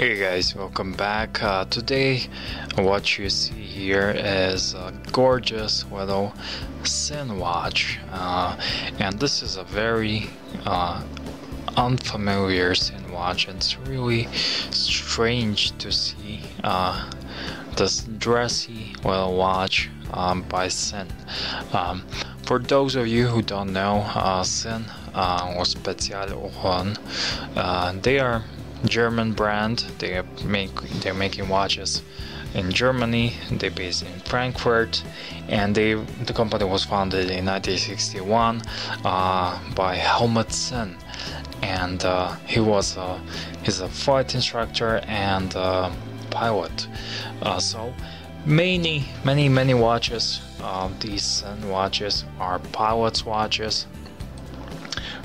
Hey guys, welcome back. Uh, today, what you see here is a gorgeous little Sinn watch, uh, and this is a very uh, unfamiliar Sinn watch. It's really strange to see uh, this dressy little watch um, by Sinn. Um, for those of you who don't know, uh, Sinn uh, or Spezialuhren, uh, they are German brand. They make they're making watches in Germany. They're based in Frankfurt, and they the company was founded in 1961 uh, by Helmut Sinn, and uh, he was a he's a flight instructor and uh, pilot. Uh, so many many many watches. Uh, these Sinn watches are pilots' watches,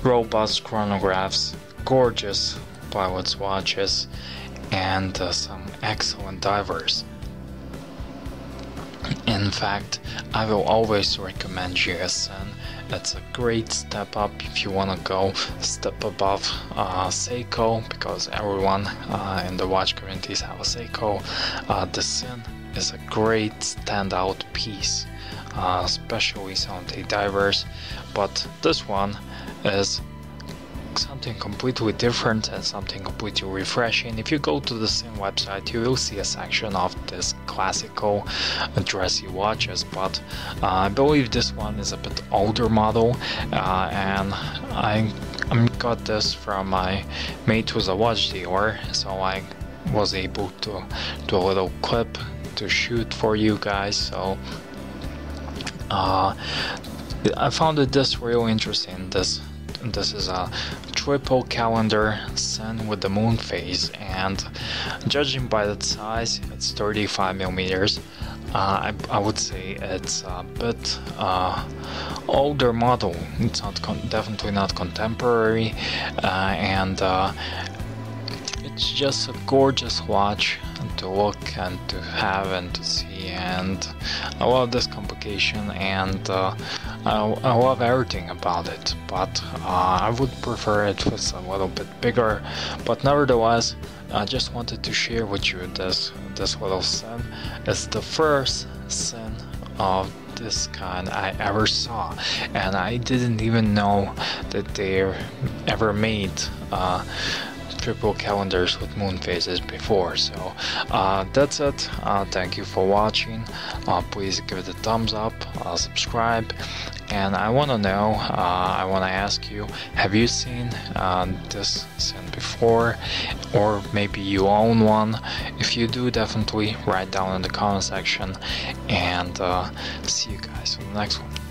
robust chronographs, gorgeous pilots' watches, and uh, some excellent divers. In fact, I will always recommend GSN. It's a great step up if you want to go step above uh, Seiko because everyone uh, in the watch communities have a Seiko. Uh, the Sinn is a great standout piece, uh, especially some of the divers, but this one is something completely different and something completely refreshing. If you go to the same website, you will see a section of this classical dressy watches, but uh, I believe this one is a bit older model, uh, and I, I got this from my mate who's a watch dealer, so I was able to do a little clip to shoot for you guys. So. Uh, I found this real interesting. This this is a triple calendar sun with the moon phase. And judging by the size it's 35 millimeters. Uh, I, I, would say it's a bit uh, older model. It's not definitely not contemporary. Uh, and uh, it's just a gorgeous watch to look and to have and to see and I love this complication and uh, I, I, love everything about it but uh, I would prefer it was a little bit bigger but nevertheless I just wanted to share with you this this little Sinn it's the first Sinn of this kind I ever saw and I didn't even know that they ever made uh, triple calendars with moon phases before so uh, that's it. Uh, thank you for watching. Uh, please give it a thumbs up uh, subscribe and I want to know uh, I want to ask you have you seen uh, this Sinn before? Or maybe you own one? If you do definitely write down in the comment section and see you guys in the next one